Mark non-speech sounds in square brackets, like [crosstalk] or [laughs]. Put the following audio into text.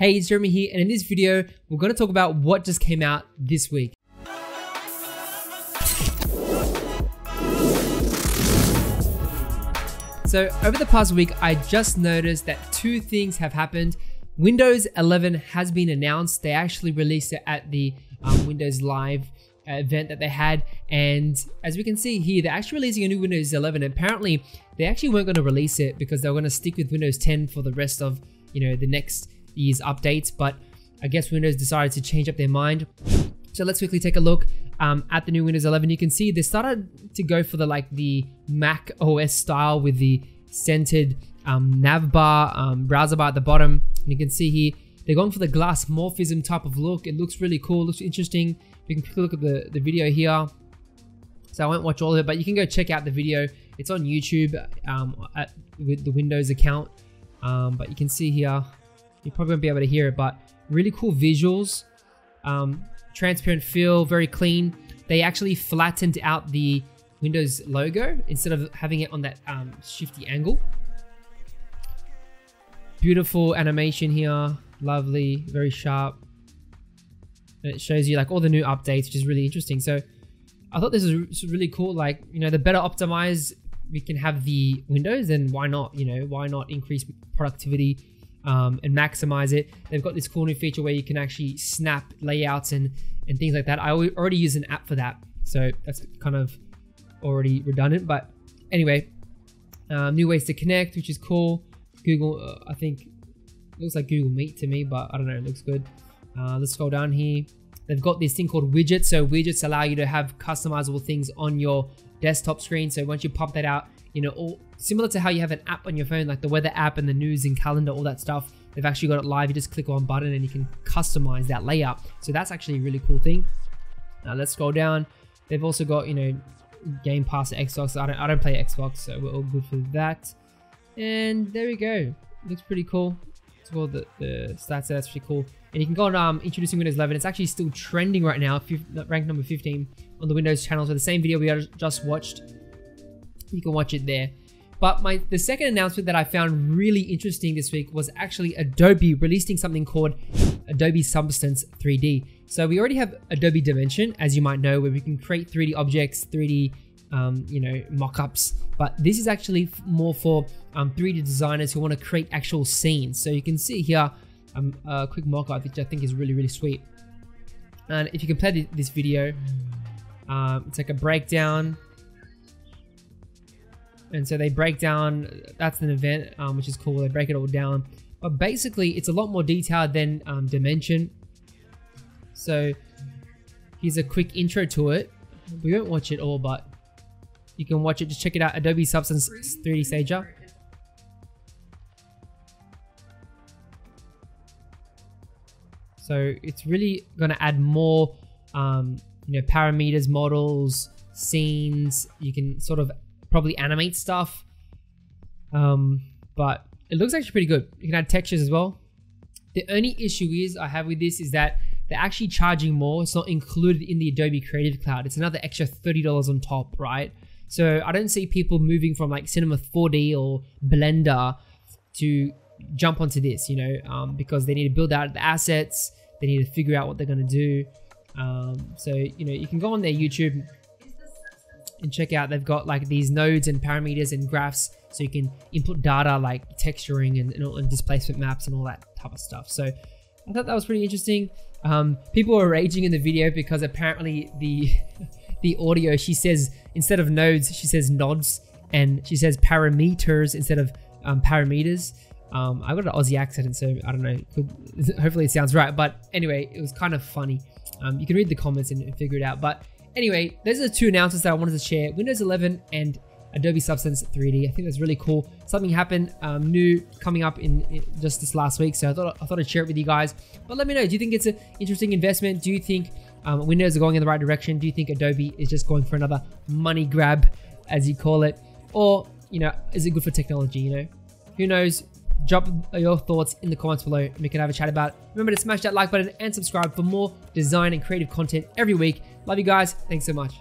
Hey, it's Jeremy here, and in this video, we're going to talk about what just came out this week. So, over the past week, I just noticed that two things have happened. Windows 11 has been announced. They actually released it at the um, Windows Live uh, event that they had. And as we can see here, they're actually releasing a new Windows 11. Apparently, they actually weren't going to release it because they were going to stick with Windows 10 for the rest of, you know, the next year's updates. But I guess Windows decided to change up their mind. So let's quickly take a look um, at the new Windows 11. You can see they started to go for the like the Mac OS style with the centered um, nav bar, um, browser bar at the bottom. And you can see here they're going for the glassmorphism type of look. It looks really cool, looks interesting. You can quick look at the, the video here. So I won't watch all of it, but you can go check out the video. It's on YouTube um, at, with the Windows account. Um, but you can see here, you probably won't be able to hear it, but really cool visuals. Um, transparent feel, very clean. They actually flattened out the Windows logo instead of having it on that um, shifty angle. Beautiful animation here, lovely, very sharp. And it shows you like all the new updates, which is really interesting. So I thought this was really cool. Like, you know, the better optimized we can have the windows, then why not? You know, why not increase productivity um, and maximize it? They've got this cool new feature where you can actually snap layouts and, and things like that. I already use an app for that. So that's kind of already redundant. But anyway, um, new ways to connect, which is cool. Google, uh, I think, looks like Google Meet to me, but I don't know, it looks good. Uh, let's scroll down here. They've got this thing called widgets. So widgets allow you to have customizable things on your desktop screen. So once you pop that out, you know, all similar to how you have an app on your phone, like the weather app and the news and calendar, all that stuff. They've actually got it live. You just click one button and you can customize that layout. So that's actually a really cool thing. Now let's scroll down. They've also got, you know, Game Pass Xbox. I don't, I don't play Xbox, so we're all good for that. And there we go. Looks pretty cool. It's all the, the stats. There. That's pretty cool. And you can go on um, introducing Windows 11. It's actually still trending right now, ranked number 15 on the Windows channel. So the same video we just watched, you can watch it there. But my the second announcement that I found really interesting this week was actually Adobe releasing something called Adobe Substance 3D. So we already have Adobe Dimension, as you might know, where we can create 3D objects, 3D um, you know, mock-ups. But this is actually more for um, 3D designers who want to create actual scenes. So you can see here um, a quick mock-up, which I think is really, really sweet. And if you can play this video, um, it's like a breakdown. And so they break down, that's an event, um, which is cool. They break it all down. But basically, it's a lot more detailed than um, Dimension. So here's a quick intro to it. We won't watch it all, but you can watch it. Just check it out. Adobe Substance 3D Stager. So it's really going to add more, um, you know, parameters, models, scenes. You can sort of probably animate stuff. Um, but it looks actually pretty good. You can add textures as well. The only issue is I have with this is that they're actually charging more. It's not included in the Adobe Creative Cloud. It's another extra $30 on top, right? So I don't see people moving from like Cinema 4D or Blender to jump onto this, you know, um, because they need to build out the assets. They need to figure out what they're going to do. Um, so, you know, you can go on their YouTube and check out. They've got like these nodes and parameters and graphs so you can input data like texturing and, and, and displacement maps and all that type of stuff. So I thought that was pretty interesting. Um, people were raging in the video because apparently the [laughs] the audio, she says instead of nodes, she says nods, and she says parameters instead of um, parameters. Um, I got an Aussie accent, so I don't know. Could, [laughs] hopefully, it sounds right. But anyway, it was kind of funny. Um, you can read the comments and, and figure it out. But anyway, those are the two announcements that I wanted to share: Windows 11 and Adobe Substance 3D. I think that's really cool. Something happened um, new coming up in, in, just this last week, so I thought I thought I'd share it with you guys. But let me know. Do you think it's an interesting investment? Do you think um, Windows are going in the right direction? Do you think Adobe is just going for another money grab, as you call it, or you know, is it good for technology? You know, who knows? Drop your thoughts in the comments below and we can have a chat about it. Remember to smash that like button and subscribe for more design and creative content every week. Love you guys. Thanks so much.